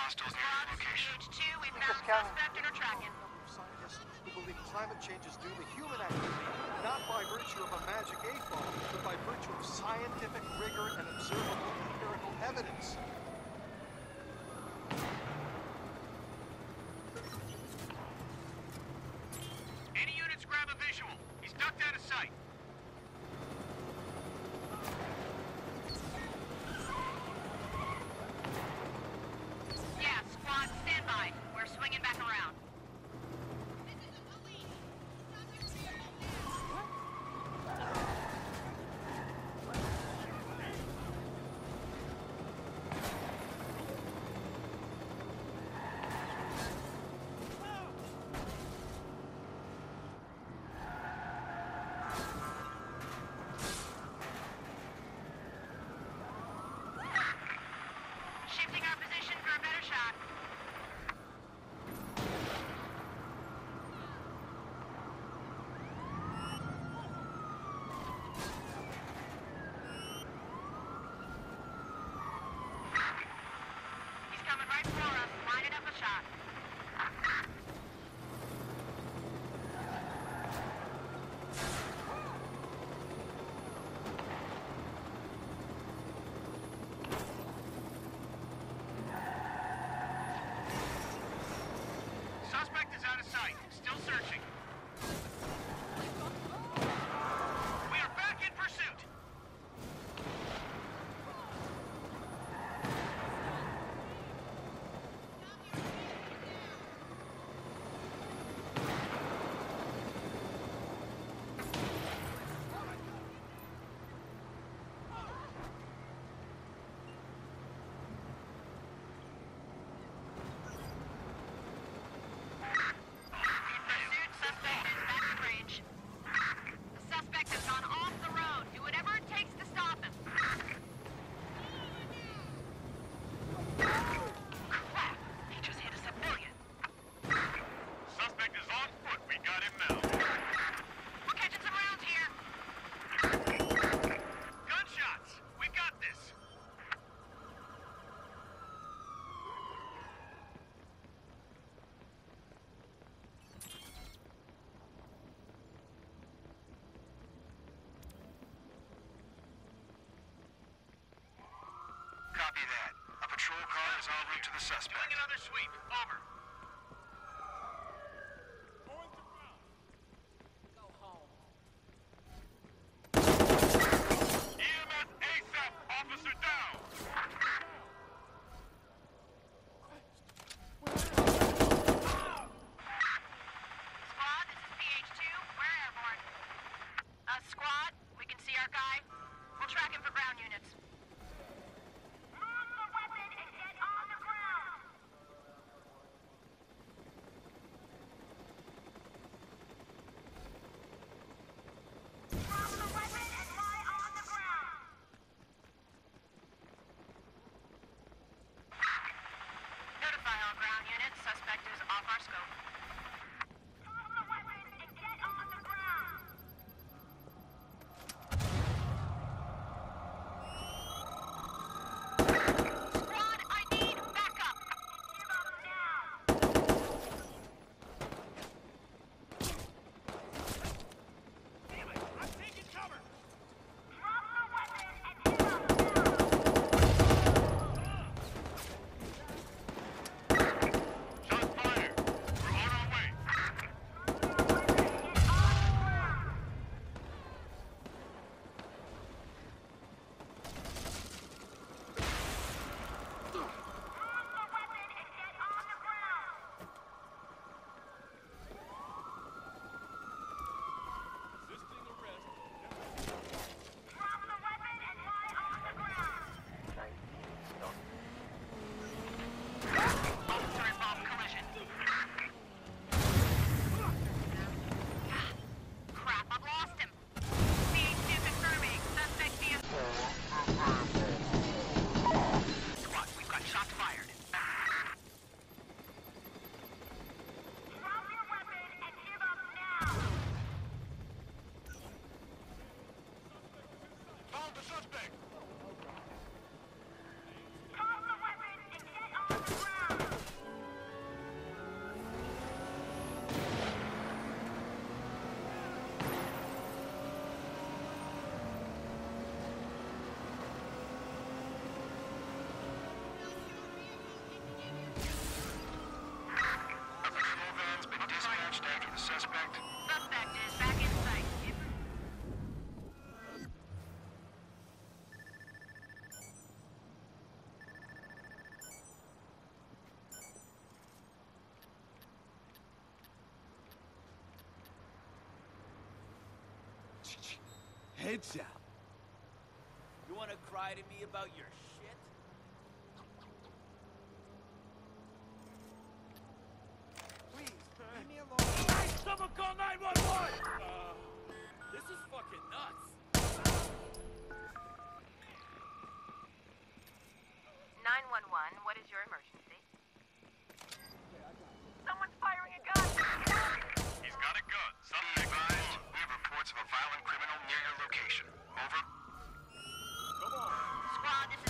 Hostiles near your location. Stage 2, we suspect tracking. Scientists who believe climate change is due to human activity, not by virtue of a magic AFOB, but by virtue of scientific rigor and observable empirical evidence. Copy that. A patrol car is en route to the suspect. Doing another sweep. Over. Headshot. You wanna cry to me about your shit? Please, leave me alone. Hey, someone call 911! Over. Come on. Squad, this is